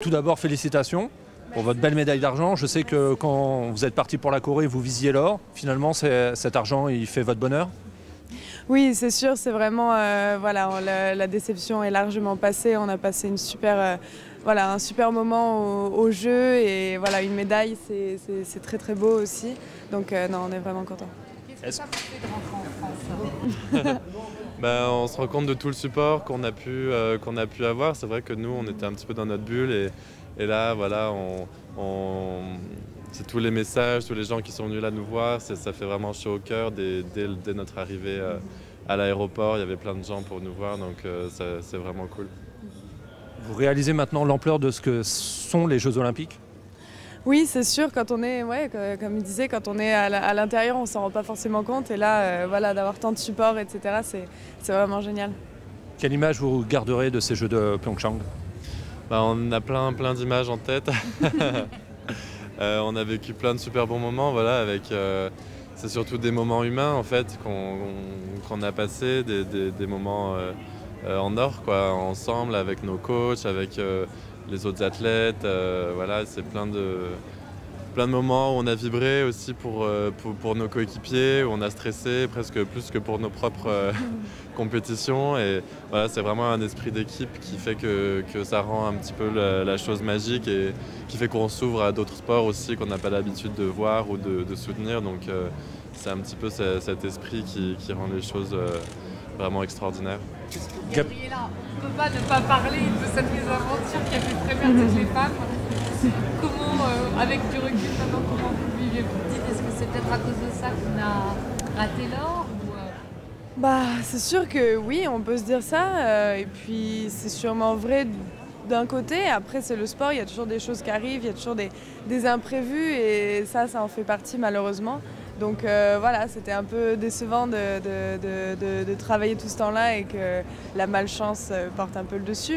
Tout d'abord, félicitations pour votre belle médaille d'argent. Je sais que quand vous êtes parti pour la Corée, vous visiez l'or. Finalement, cet argent, il fait votre bonheur? Oui, c'est sûr, c'est vraiment euh, voilà, la, déception est largement passée. On a passé une super, euh, voilà, un super moment au, jeu et voilà, une médaille, c'est très très beau aussi. Donc euh, non, on est vraiment content. Qu'est-ce que ça vous fait de rentrer en France ben, on se rend compte de tout le support qu'on a pu, qu'on a pu avoir. C'est vrai que nous, on était un petit peu dans notre bulle et et là, voilà, on, c'est tous les messages, tous les gens qui sont venus là nous voir, ça fait vraiment chaud au cœur. Dès, notre arrivée euh, à l'aéroport, il y avait plein de gens pour nous voir, donc euh, c'est vraiment cool. Vous réalisez maintenant l'ampleur de ce que sont les Jeux Olympiques? Oui, c'est sûr, quand on est, ouais, comme il disait, quand on est à l'intérieur, on ne s'en rend pas forcément compte. Et là, euh, voilà, d'avoir tant de support, etc., c'est vraiment génial. Quelle image vous garderez de ces Jeux de Pyeongchang? Bah, on a plein, plein d'images en tête. Euh, on a vécu plein de super bons moments, voilà, avec. Euh, c'est surtout des moments humains en fait qu'on a passés, des, moments euh, en or quoi, ensemble avec nos coachs, avec les autres athlètes. voilà, c'est plein de plein de moments où on a vibré aussi pour, euh, pour, nos coéquipiers, où on a stressé presque plus que pour nos propres euh, compétitions. Et voilà, c'est vraiment un esprit d'équipe qui fait que, ça rend un petit peu la, chose magique et qui fait qu'on s'ouvre à d'autres sports aussi qu'on n'a pas l'habitude de voir ou de, soutenir. Donc euh, c'est un petit peu cet esprit qui, rend les choses vraiment extraordinaires. Gabriela, on ne peut pas ne pas parler de cette mésaventure qui a fait très bien toutes les femmes. Comment, euh, avec du recul maintenant, comment vous vivez Vous dites, est-ce que c'est peut-être à cause de ça qu'on a raté l'or euh? Bah, c'est sûr que oui, on peut se dire ça. Euh, et puis, c'est sûrement vrai d'un côté. Après, c'est le sport, il y a toujours des choses qui arrivent, il y a toujours des, imprévus. Et ça, ça en fait partie, malheureusement. Donc voilà, c'était un peu décevant de, travailler tout ce temps-là et que la malchance porte un peu le dessus.